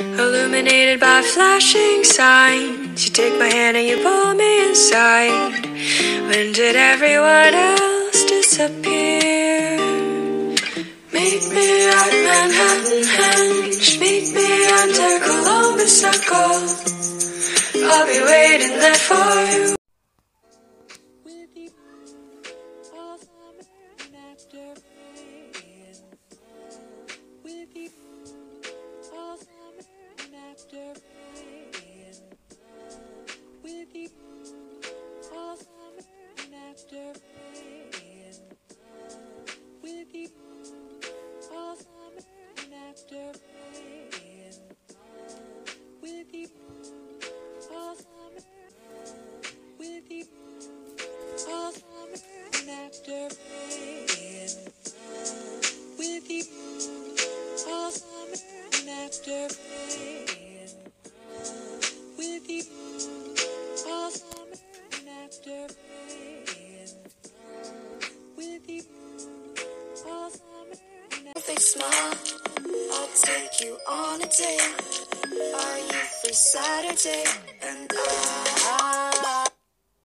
illuminated by flashing signs. You take my hand and you pull me inside. When did everyone else disappear? Meet me at Manhattan Henge. Meet me under Columbus Circle. I'll be waiting there for you. Smile, I'll take you on a date. Are you free Saturday?